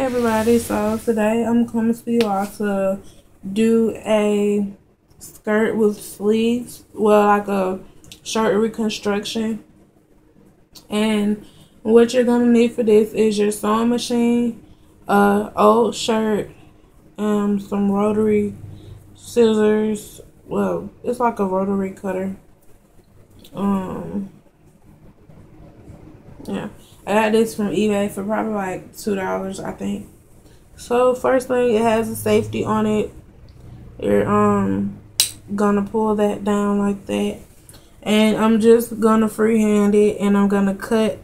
everybody so today i'm coming to you all to do a skirt with sleeves well like a shirt reconstruction. And what you're gonna need for this is your sewing machine uh old shirt um some rotary scissors well it's like a rotary cutter. Um yeah I got this from eBay for probably like two dollars, I think. So first thing, it has a safety on it. You're um gonna pull that down like that, and I'm just gonna freehand it, and I'm gonna cut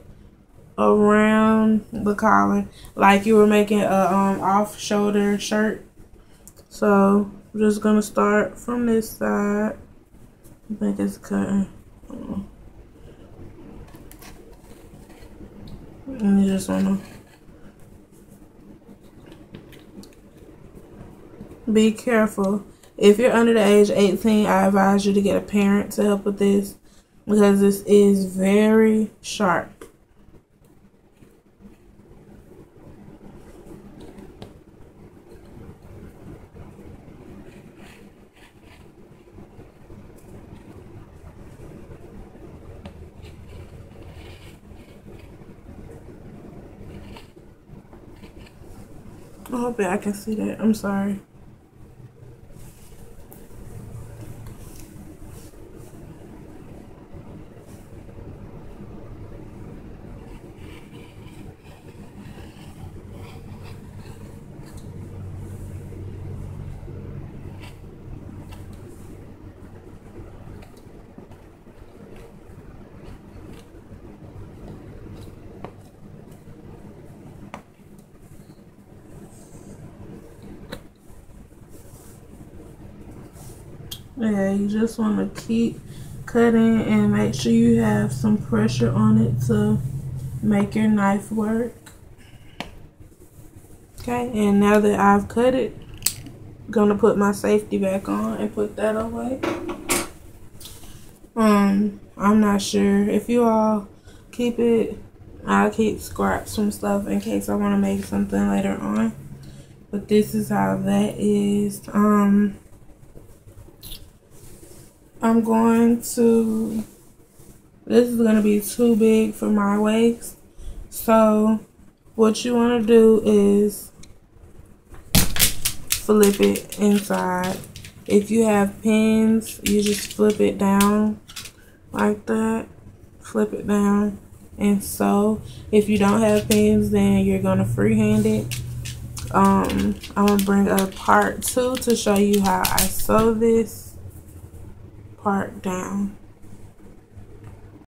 around the collar like you were making a um off shoulder shirt. So I'm just gonna start from this side. I think it's cutting. You just wanna be careful. If you're under the age 18, I advise you to get a parent to help with this because this is very sharp. I hope I can see that. I'm sorry. Yeah, you just want to keep cutting and make sure you have some pressure on it to make your knife work. Okay, and now that I've cut it, I'm gonna put my safety back on and put that away. Um, I'm not sure if you all keep it. I'll keep scraps from stuff in case I want to make something later on. But this is how that is. Um, I'm going to, this is going to be too big for my waist. So what you want to do is flip it inside. If you have pins, you just flip it down like that. Flip it down and sew. If you don't have pins, then you're going to freehand it. Um, I'm going to bring up part two to show you how I sew this part down.